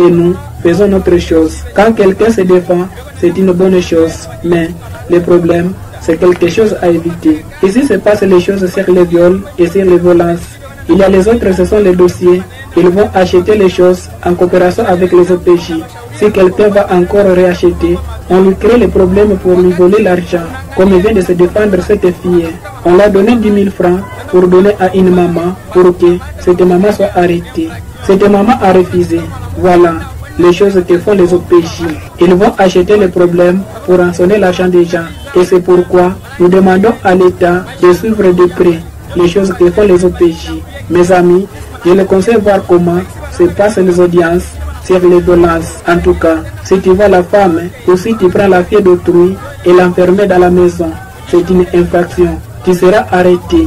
et nous faisons notre chose. Quand quelqu'un se défend, c'est une bonne chose, mais le problème, c'est quelque chose à éviter. Ici se passent les choses sur les viols et sur les violences. Il y a les autres, ce sont les dossiers. Ils vont acheter les choses en coopération avec les OPJ. Si quelqu'un va encore réacheter, on lui crée les problèmes pour lui voler l'argent. Comme vient de se défendre cette fille, on l'a donné 10 000 francs pour donner à une maman pour que cette maman soit arrêtée. Cette maman a refusé. Voilà les choses que font les OPJ. Ils vont acheter les problèmes pour rançonner l'argent des gens. Et c'est pourquoi nous demandons à l'État de suivre de près les choses que font les OPJ. Mes amis, je les conseille voir comment se passent les audiences sur les violences. En tout cas, si tu vois la femme ou si tu prends la fille d'autrui et l'enfermer dans la maison, c'est une infraction. Tu seras arrêté.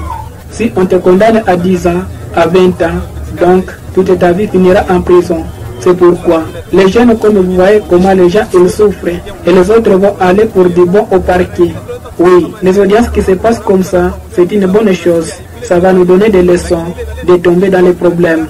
Si on te condamne à 10 ans, à 20 ans, donc toute ta vie finira en prison. C'est pourquoi les jeunes, comme vous voyez comment les gens ils souffrent, et les autres vont aller pour du bon au parquet. Oui, les audiences qui se passent comme ça, c'est une bonne chose. Ça va nous donner des leçons de tomber dans les problèmes.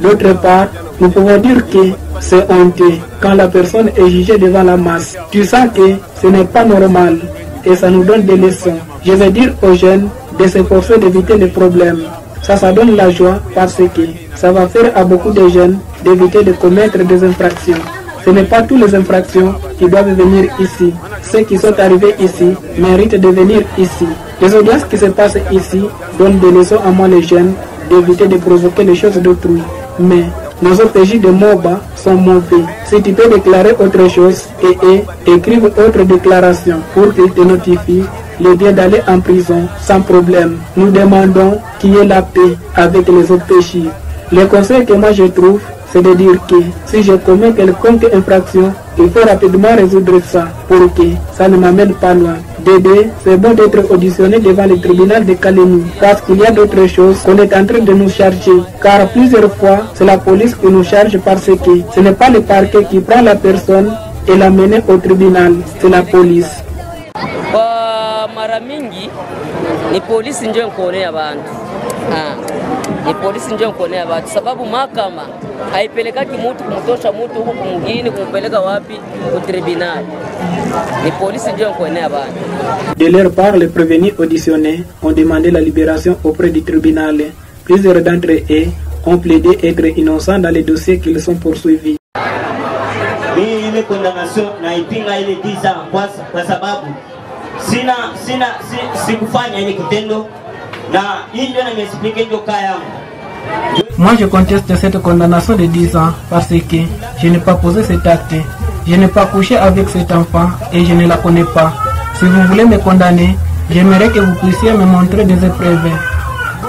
D'autre part, nous pouvons dire que c'est honteux quand la personne est jugée devant la masse. Tu sens que ce n'est pas normal et ça nous donne des leçons. Je vais dire aux jeunes de s'efforcer d'éviter les problèmes. Ça, ça donne la joie parce que ça va faire à beaucoup de jeunes d'éviter de commettre des infractions. Ce n'est pas toutes les infractions qui doivent venir ici. Ceux qui sont arrivés ici méritent de venir ici. Les audiences qui se passent ici donnent des leçons à moi les jeunes d'éviter de provoquer les choses d'autrui. Mais nos OPJ de MOBA sont mauvais. Si tu peux déclarer autre chose et eux écrivent autre déclaration pour qu'ils te notifient le bien d'aller en prison sans problème. Nous demandons qu'il y ait la paix avec les OPJ. Le conseil que moi je trouve, c'est de dire que si je commets quelconque infraction, il faut rapidement résoudre ça pour que ça ne m'amène pas loin. Dédé, c'est bon d'être auditionné devant le tribunal de Kalemi parce qu'il y a d'autres choses qu'on est en train de nous charger. Car plusieurs fois, c'est la police qui nous charge parce que ce n'est pas le parquet qui prend la personne et la mène au tribunal, c'est la police. Mara mingi ni polisi ndio nkuonea bantu ah. Ni polisi ndio nkuonea bantu, sababu mahakama haipelekaki mutu kumtosha mutu huku kumugini kumpeleka wapi? Kutribunali. Ni polisi ndio nkuonea bantu. De leur part, les prévenus auditionnés ont demandé la libération auprès du tribunal. Plusieurs d'entre eux ont plaidé être innocents dans les dossiers qu'ils sont poursuivis. Mimi ile condemnation naipinga ile tisa kwa, kwa sababu Moi, je conteste cette condamnation de 10 ans parce que je n'ai pas posé cet acte. Je n'ai pas couché avec cet enfant et je ne la connais pas. Si vous voulez me condamner, j'aimerais que vous puissiez me montrer des épreuves.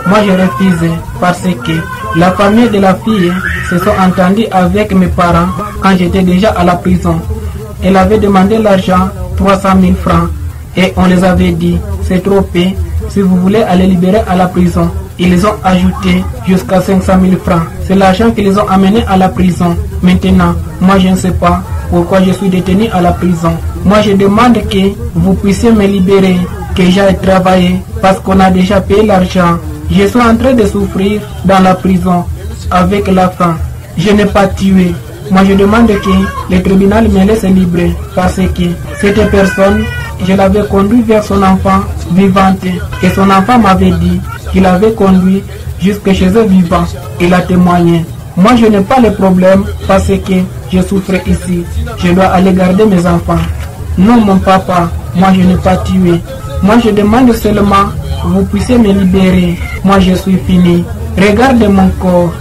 Moi, je refuse parce que la famille de la fille se sont entendus avec mes parents quand j'étais déjà à la prison. Elle avait demandé l'argent, 300 000 francs, et on les avait dit, c'est trop peu, si vous voulez aller libérer à la prison. Ils ont ajouté jusqu'à 500 000 francs. C'est l'argent qu'ils ont amené à la prison. Maintenant, moi je ne sais pas pourquoi je suis détenu à la prison. Moi je demande que vous puissiez me libérer, que j'aille travailler parce qu'on a déjà payé l'argent. Je suis en train de souffrir dans la prison avec la faim. Je n'ai pas tué. Moi je demande que le tribunal me laisse libre parce que cette personne, je l'avais conduit vers son enfant vivante et son enfant m'avait dit qu'il avait conduit jusque chez eux vivant. Il a témoigné. Moi, je n'ai pas le problème parce que je souffre ici. Je dois aller garder mes enfants. Non, mon papa, moi, je n'ai pas tué. Moi, je demande seulement que vous puissiez me libérer. Moi, je suis fini. Regardez mon corps.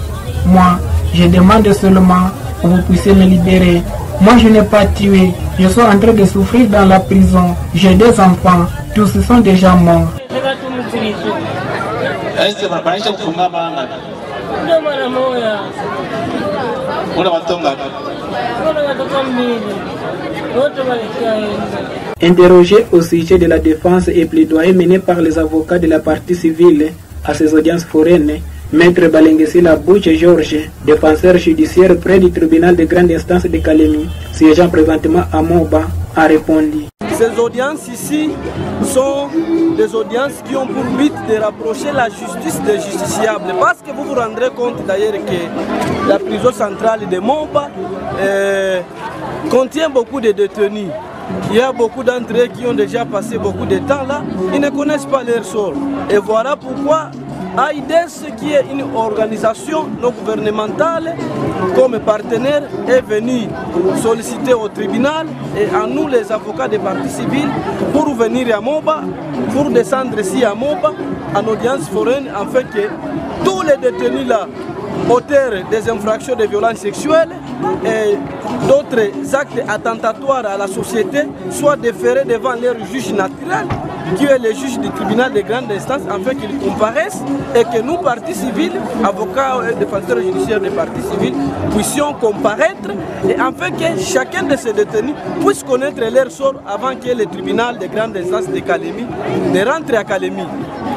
Moi, je demande seulement que vous puissiez me libérer. Moi, je n'ai pas tué. Je suis en train de souffrir dans la prison. J'ai des enfants. Tous sont déjà morts. Interrogé au sujet de la défense et plaidoyer mené par les avocats de la partie civile à ces audiences foraines, Maître Balengesila Bouche Georges, défenseur judiciaire près du tribunal de grande instance de Kalemi, siégeant présentement à Moba, a répondu. Ces audiences ici sont des audiences qui ont pour but de rapprocher la justice des justiciables. Parce que vous vous rendrez compte d'ailleurs que la prison centrale de Momba euh, contient beaucoup de détenus. Il y a beaucoup d'entre eux qui ont déjà passé beaucoup de temps là, ils ne connaissent pas leur sort. Et voilà pourquoi AIDS, qui est une organisation non gouvernementale, comme partenaire, est venue solliciter au tribunal et à nous, les avocats des partis civils, pour venir à Moba, pour descendre ici à Moba, en audience foraine, afin que tous les détenus là, auteurs des infractions de violences sexuelles et d'autres actes attentatoires à la société soient déférés devant leur juge naturel qui est le juge du tribunal de grande instance afin qu'ils comparaissent et que nous, partis civils, avocats et défenseurs judiciaires des partis civils, puissions comparaître et afin que chacun de ces détenus puisse connaître leur sort avant que le tribunal de grande instance de Calémie ne rentre à Calémie.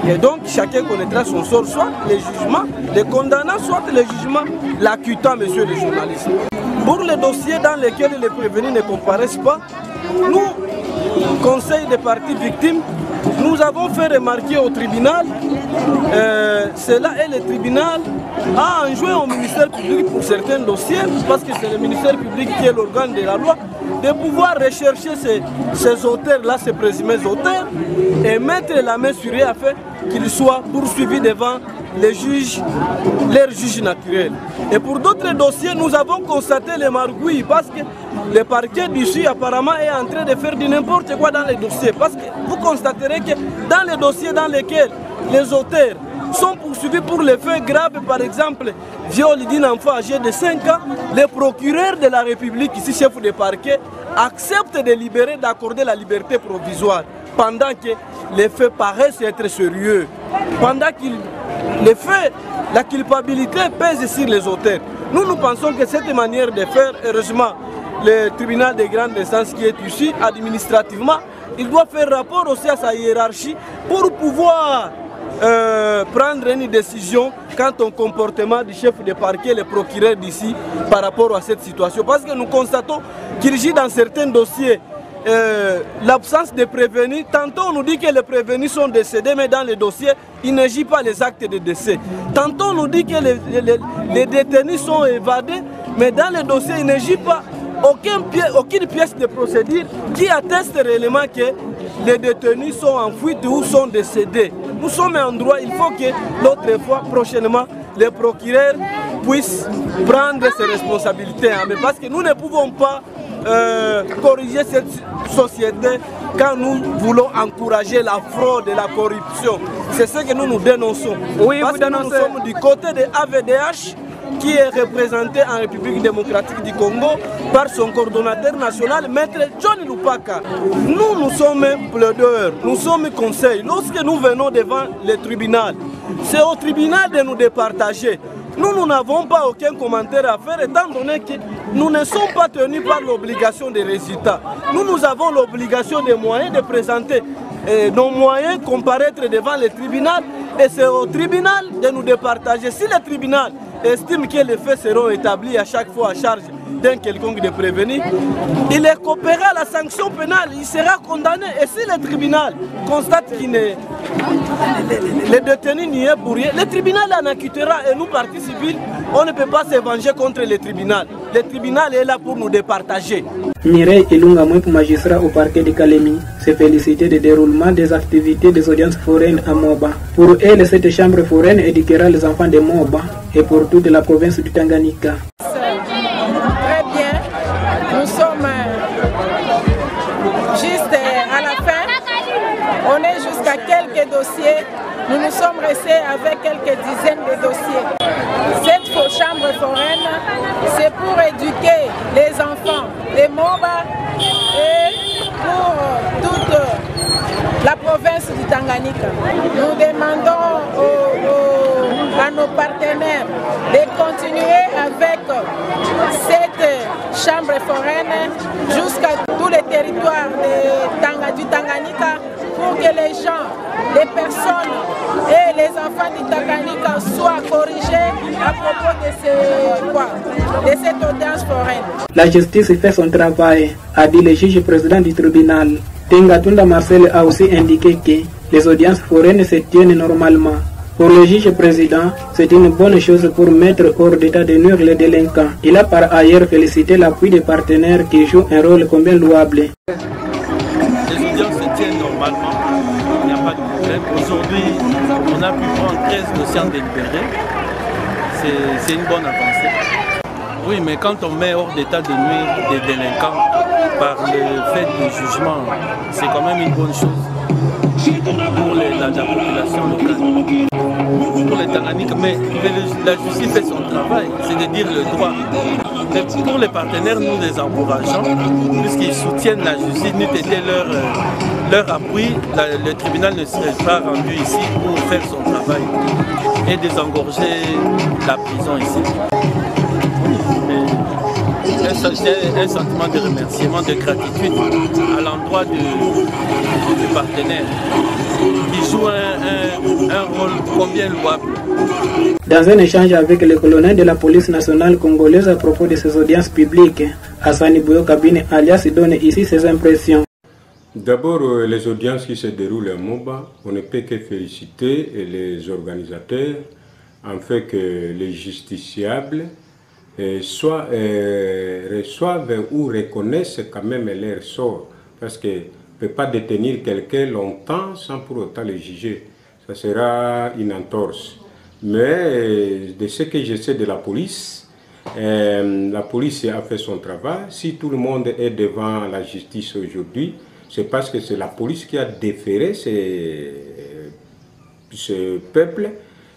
Et donc chacun connaîtra son sort, soit les jugements, les condamnants, soit les jugements l'acquittant, monsieur le journaliste. Pour les dossiers dans lesquels les prévenus ne comparaissent pas, nous, Conseil des parties victimes, nous avons fait remarquer au tribunal, euh, cela est le tribunal a enjoint au ministère public pour certains dossiers, parce que c'est le ministère public qui est l'organe de la loi, de pouvoir rechercher ces, ces auteurs-là, ces présumés auteurs, et mettre la main sur eux afin qu'ils soient poursuivis devant les juges, leurs juges naturels. Et pour d'autres dossiers, nous avons constaté les margouilles parce que le parquet d'ici apparemment est en train de faire du n'importe quoi dans les dossiers. Parce que vous constaterez que dans les dossiers dans lesquels les auteurs sont poursuivis pour les faits graves, par exemple, viol d'un enfant âgé de 5 ans, le procureur de la République, ici chef de parquet, accepte de libérer, d'accorder la liberté provisoire pendant que les faits paraissent être sérieux, pendant qu'ils les faits, la culpabilité pèse sur les auteurs. Nous, nous pensons que cette manière de faire, heureusement, le tribunal de grande instance qui est ici, administrativement, il doit faire rapport aussi à sa hiérarchie pour pouvoir euh, prendre une décision quant au comportement du chef de parquet, le procureur d'ici, par rapport à cette situation. Parce que nous constatons qu'il gît dans certains dossiers euh, l'absence de prévenus. Tantôt on nous dit que les prévenus sont décédés, mais dans les dossiers, il n'agit pas les actes de décès. Tantôt on nous dit que les, détenus sont évadés, mais dans les dossiers, il n'agit pas aucune pièce de procédure qui atteste réellement que les détenus sont en fuite ou sont décédés. Nous sommes en droit, il faut que l'autre fois, prochainement, les procureurs puissent prendre ses responsabilités. Hein. Mais parce que nous ne pouvons pas euh, corriger cette société quand nous voulons encourager la fraude et la corruption. C'est ce que nous nous dénonçons. Oui, Parce vous que nous sommes du côté de AVDH qui est représenté en République démocratique du Congo par son coordonnateur national, Maître John Lupaka. Nous, nous sommes plaideurs, nous sommes conseils. Lorsque nous venons devant le tribunal, c'est au tribunal de nous départager. Nous, nous n'avons pas aucun commentaire à faire étant donné que nous ne sommes pas tenus par l'obligation des résultats. Nous, nous avons l'obligation des moyens de présenter eh, nos moyens, comparaître devant le tribunal et c'est au tribunal de nous départager. Si le tribunal estime que les faits seront établis à chaque fois à charge d'un quelconque de prévenu, il est coopéré à la sanction pénale, il sera condamné. Et si le tribunal constate qu'il n'est le détenu n'y est pour rien. Le tribunal en acquittera et nous, partis civils, on ne peut pas se venger contre le tribunal. Le tribunal est là pour nous départager. Mireille Ilunga Mouep, magistrat au parquet de Kalemi, se féliciter du déroulement des activités des audiences foraines à Moba. Pour elle, cette chambre foraine éduquera les enfants de Moba et pour toute la province du Tanganyika. Très bien. Nous sommes euh, juste euh, à la fin. On est jusqu'à quelques dossiers. Nous nous sommes restés avec quelques dizaines de dossiers. Cette faux chambre foraine, c'est pour éduquer les enfants des MOBA et pour euh, toute la province du Tanganyika. Nous demandons aux- aux- à nos partenaires de continuer avec cette chambre foraine jusqu'à tous les territoires du Tanganyika pour que les gens, les personnes et les enfants du Tanganyika soient corrigés à propos de, ce, quoi, de cette audience foraine. La justice fait son travail, a dit le juge président du tribunal. Tengatunda Marcel a aussi indiqué que les audiences foraines se tiennent normalement. Pour le juge président, c'est une bonne chose pour mettre hors d'état de nuire les délinquants. Il a par ailleurs félicité l'appui des partenaires qui jouent un rôle combien louable. Les audiences se tiennent normalement, il n'y a pas de problème. Aujourd'hui, a pu prendre 13 dossiers délibérés. C'est une bonne avancée. Oui, mais quand on met hors d'état de nuire des délinquants par le fait du jugement, c'est quand même une bonne chose pour la, la, population locale. Pour les Tanganyika, mais, la justice fait son travail, c'est de dire le droit. Mais pour les partenaires, nous les encourageons, puisqu'ils soutiennent la justice, nous été leur, leur appui, le tribunal ne serait pas rendu ici pour faire son travail et désengorger la prison ici. Un, un, sentiment de remerciement, de gratitude à l'endroit du, partenaire qui joue un, rôle combien louable. Dans un échange avec le colonel de la police nationale congolaise à propos de ces audiences publiques, Hassani Bouyo Kabine alias donne ici ses impressions. D'abord, les audiences qui se déroulent à Moba, on ne peut que féliciter les organisateurs en fait que les justiciables euh, soit, euh, reçoivent ou reconnaissent quand même leur sort. Parce qu'on ne peut pas détenir quelqu'un longtemps sans pour autant le juger. Ça sera une entorse. Mais euh, de ce que je sais de la police, la police a fait son travail. Si tout le monde est devant la justice aujourd'hui, c'est parce que c'est la police qui a déféré ce, ce peuple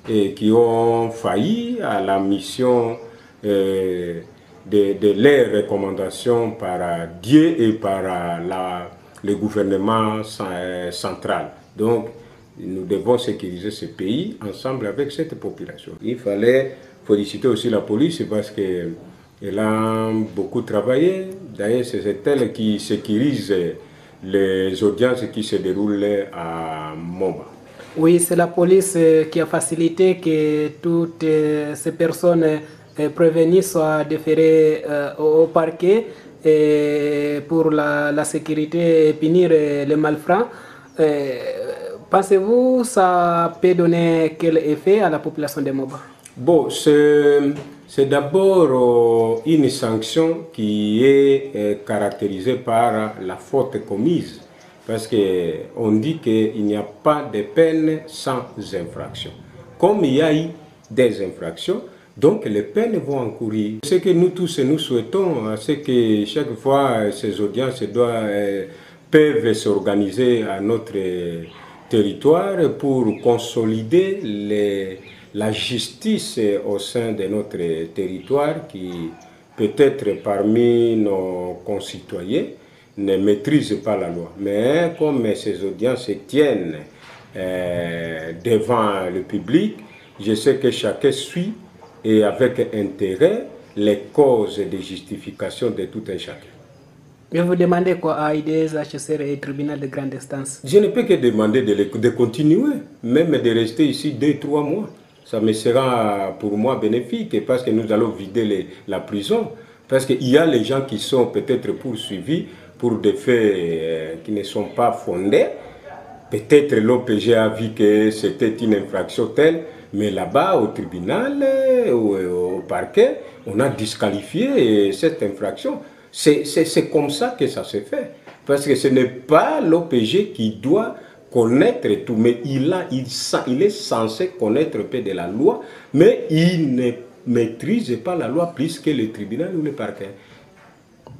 et qui ont failli à la mission euh, de, de, leurs recommandations par Dieu et par la, le gouvernement central. Donc, nous devons sécuriser ce pays ensemble avec cette population. Il fallait féliciter aussi la police parce qu'elle a beaucoup travaillé. D'ailleurs, c'est elle qui sécurise les audiences qui se déroulent à Moba. Oui, c'est la police qui a facilité que toutes ces personnes prévenues soient déférées au parquet et pour la, la, sécurité et punir les malfrats. Pensez-vous que ça peut donner quel effet à la population de Moba? Bon, c'est d'abord une sanction qui est caractérisée par la faute commise. Parce qu'on dit qu'il n'y a pas de peine sans infraction. Comme il y a eu des infractions, donc les peines vont encourir. Ce que nous tous nous souhaitons, c'est que chaque fois ces audiences doivent, peuvent s'organiser à notre territoire pour consolider les, la justice au sein de notre territoire qui peut-être parmi nos concitoyens ne maîtrise pas la loi. Mais comme ces audiences se tiennent euh, devant le public, je sais que chacun suit et avec intérêt les causes de justification de tout un chacun. Mais vous demandez quoi à IDS, HCR et tribunal de grande instance? Je ne peux que demander de, de continuer, même de rester ici deux, trois mois. Ça me sera pour moi bénéfique parce que nous allons vider la prison. Parce qu'il y a les gens qui sont peut-être poursuivis pour des faits euh, qui ne sont pas fondés. Peut-être l'OPG a vu que c'était une infraction telle, mais là-bas, au tribunal, au, au, parquet, on a disqualifié cette infraction. C'est comme ça que ça se fait. Parce que ce n'est pas l'OPG qui doit connaître tout, mais il, a, il, il est censé connaître peu de la loi, mais il ne maîtrise pas la loi plus que le tribunal ou le parquet.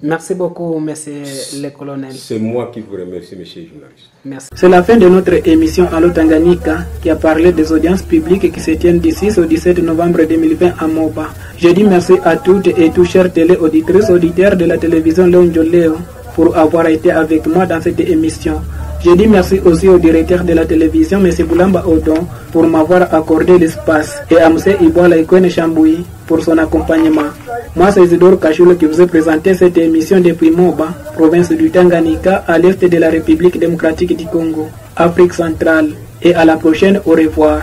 Merci beaucoup, monsieur le colonel. C'est moi qui vous remercie, monsieur le journaliste. Merci. C'est la fin de notre émission Allo Tanganyika qui a parlé des audiences publiques qui se tiennent du 6 au 17 novembre 2020 à Moba. Je dis merci à toutes et tous chers téléauditrices, auditeurs de la télévision Léon Léo pour avoir été avec moi dans cette émission. Je dis merci aussi au directeur de la télévision, M. Boulamba Odon, pour m'avoir accordé l'espace, et à M. Iboala Ikone Chamboui pour son accompagnement. Moi, c'est Isidore Kachoul qui vous ai présenté cette émission depuis Moba, province du Tanganyika, à l'est de la République démocratique du Congo, Afrique centrale. Et à la prochaine, au revoir.